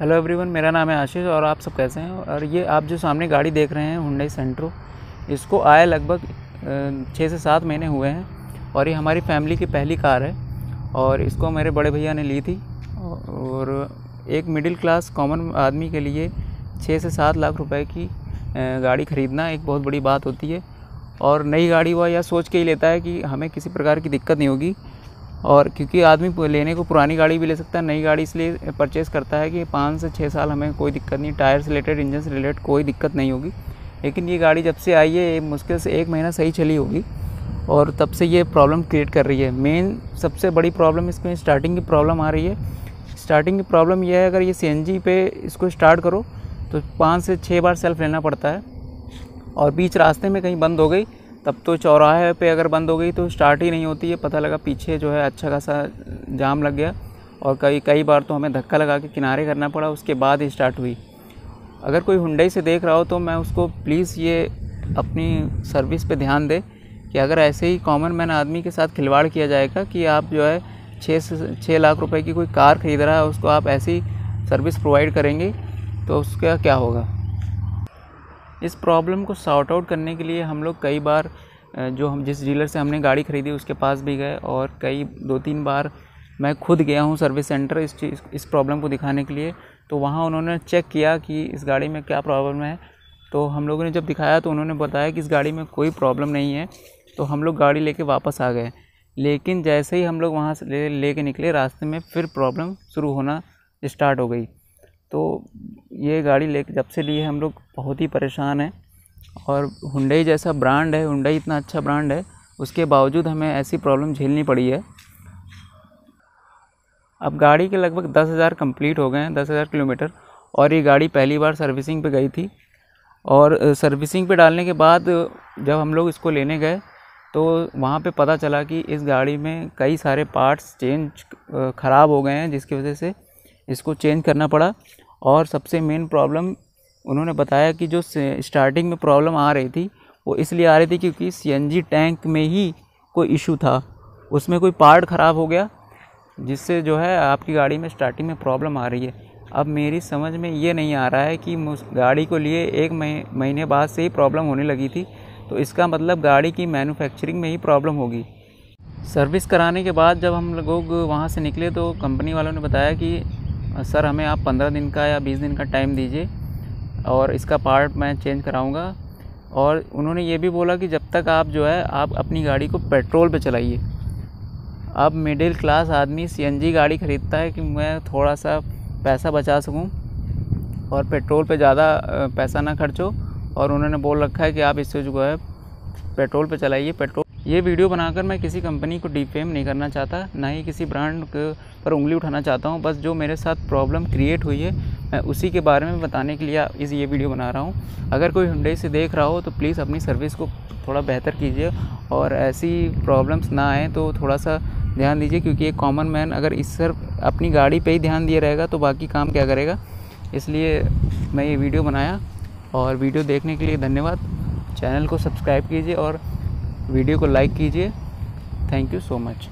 Hello everyone, मेरा नाम है आशीष और आप सब कैसे हैं? और ये आप जो सामने गाड़ी देख रहे हैं हुंडई सेंट्रो इसको आए लगभग छः से सात महीने हुए हैं और ये हमारी फैमिली की पहली कार है और इसको मेरे बड़े भैया ने ली थी और एक मिडिल क्लास कॉमन आदमी के लिए छः से सात लाख रुपए की गाड़ी ख़रीदना एक बहुत बड़ी बात होती है और नई गाड़ी हुआ या सोच के ही लेता है कि हमें किसी प्रकार की दिक्कत नहीं होगी। और क्योंकि आदमी लेने को पुरानी गाड़ी भी ले सकता है, नई गाड़ी इसलिए परचेज़ करता है कि पाँच से छः साल हमें कोई दिक्कत नहीं टायर से रिलेटेड इंजन से रिलेटेड कोई दिक्कत नहीं होगी। लेकिन ये गाड़ी जब से आई है मुश्किल से एक महीना सही चली होगी और तब से ये प्रॉब्लम क्रिएट कर रही है। मेन सबसे बड़ी प्रॉब्लम इसमें स्टार्टिंग की प्रॉब्लम आ रही है। स्टार्टिंग की प्रॉब्लम यह है, अगर ये सी पे इसको स्टार्ट करो तो पाँच से छः बार सेल्फ लेना पड़ता है और बीच रास्ते में कहीं बंद हो गई तब तो चौराहे पे अगर बंद हो गई तो स्टार्ट ही नहीं होती है पता लगा पीछे जो है अच्छा खासा जाम लग गया। और कई कई बार तो हमें धक्का लगा के किनारे करना पड़ा, उसके बाद ही स्टार्ट हुई। अगर कोई हुंडई से देख रहा हो तो मैं उसको प्लीज़ ये अपनी सर्विस पे ध्यान दे कि अगर ऐसे ही कॉमन मैन आदमी के साथ खिलवाड़ किया जाएगा कि आप जो है छः से छः लाख रुपए की कोई कार ख़रीद रहा है, उसको आप ऐसी सर्विस प्रोवाइड करेंगे तो उसका क्या होगा? इस प्रॉब्लम को सॉर्ट आउट करने के लिए हम लोग कई बार जो हम, जिस डीलर से हमने गाड़ी ख़रीदी उसके पास भी गए और कई दो तीन बार मैं खुद गया हूँ सर्विस सेंटर इस चीज़, इस प्रॉब्लम को दिखाने के लिए। तो वहाँ उन्होंने चेक किया कि इस गाड़ी में क्या प्रॉब्लम है। तो हम लोगों ने जब दिखाया तो उन्होंने बताया कि इस गाड़ी में कोई प्रॉब्लम नहीं है। तो हम लोग गाड़ी लेके वापस आ गए। लेकिन जैसे ही हम लोग वहाँ से ले, लेके निकले, रास्ते में फिर प्रॉब्लम शुरू होना स्टार्ट हो गई। तो ये गाड़ी ले जब से लिए हम लोग, बहुत ही परेशान हैं। और हुंडई जैसा ब्रांड है हुंडई इतना अच्छा ब्रांड है, उसके बावजूद हमें ऐसी प्रॉब्लम झेलनी पड़ी है। अब गाड़ी के लगभग दस हज़ार कंप्लीट हो गए हैं, दस हज़ार किलोमीटर, और ये गाड़ी पहली बार सर्विसिंग पे गई थी। और सर्विसिंग पे डालने के बाद जब हम लोग इसको लेने गए तो वहाँ पे पता चला कि इस गाड़ी में कई सारे पार्ट्स चेंज ख़राब हो गए हैं, जिसकी वजह से इसको चेंज करना पड़ा। और सबसे मेन प्रॉब्लम उन्होंने बताया कि जो स्टार्टिंग में प्रॉब्लम आ रही थी, वो इसलिए आ रही थी क्योंकि सीएनजी टैंक में ही कोई इशू था। उसमें कोई पार्ट ख़राब हो गया, जिससे जो है आपकी गाड़ी में स्टार्टिंग में प्रॉब्लम आ रही है। अब मेरी समझ में ये नहीं आ रहा है कि गाड़ी को लिए एक महीने बाद से ही प्रॉब्लम होने लगी थी तो इसका मतलब गाड़ी की मैन्युफैक्चरिंग में ही प्रॉब्लम होगी। सर्विस कराने के बाद जब हम लोग वहाँ से निकले तो कंपनी वालों ने बताया कि सर, हमें आप पंद्रह दिन का या बीस दिन का टाइम दीजिए और इसका पार्ट मैं चेंज कराऊँगा। और उन्होंने ये भी बोला कि जब तक आप जो है, आप अपनी गाड़ी को पेट्रोल पे चलाइए। अब मिडिल क्लास आदमी सीएनजी गाड़ी ख़रीदता है कि मैं थोड़ा सा पैसा बचा सकूँ और पेट्रोल पे ज़्यादा पैसा ना खर्चो। और उन्होंने बोल रखा है कि आप इससे जो है पेट्रोल पे चलाइए पेट्रोल ये वीडियो बनाकर मैं किसी कंपनी को डिफेम नहीं करना चाहता, ना ही किसी ब्रांड पर उंगली उठाना चाहता हूँ। बस जो मेरे साथ प्रॉब्लम क्रिएट हुई है, मैं उसी के बारे में बताने के लिए इस ये वीडियो बना रहा हूँ। अगर कोई हुंडई से देख रहा हो तो प्लीज़ अपनी सर्विस को थोड़ा बेहतर कीजिए और ऐसी प्रॉब्लम्स ना आए तो थोड़ा सा ध्यान दीजिए, क्योंकि एक कॉमन मैन अगर इस सर अपनी गाड़ी पे ही ध्यान दिए रहेगा तो बाकी काम क्या करेगा? इसलिए मैं ये वीडियो बनाया और वीडियो देखने के लिए धन्यवाद। चैनल को सब्सक्राइब कीजिए और वीडियो को लाइक कीजिए। Thank you so much.